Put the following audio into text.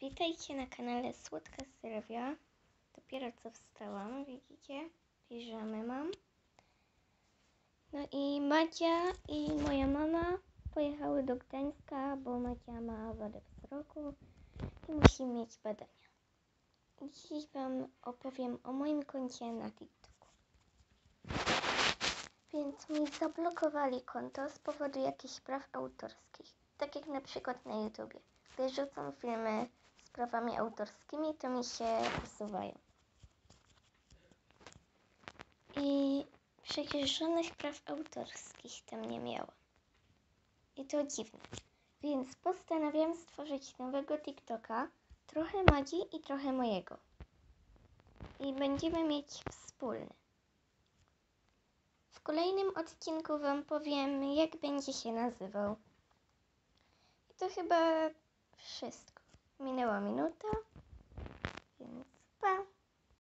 Witajcie na kanale Słodka Sylwia. Dopiero co wstałam, widzicie? Piżamy mam. No i Macia i moja mama pojechały do Gdańska, bo Macia ma wadę wzroku i musi mieć badania. Dziś Wam opowiem o moim koncie na TikToku. Więc mi zablokowali konto z powodu jakichś praw autorskich. Tak jak na przykład na YouTubie. Gdy rzucam filmy z prawami autorskimi, to mi się usuwają. I przecież żadnych praw autorskich tam nie miała. I to dziwne. Więc postanowiłam stworzyć nowego TikToka, trochę Madzi i trochę mojego. I będziemy mieć wspólny. W kolejnym odcinku Wam powiem, jak będzie się nazywał. To chyba wszystko. Minęła minuta.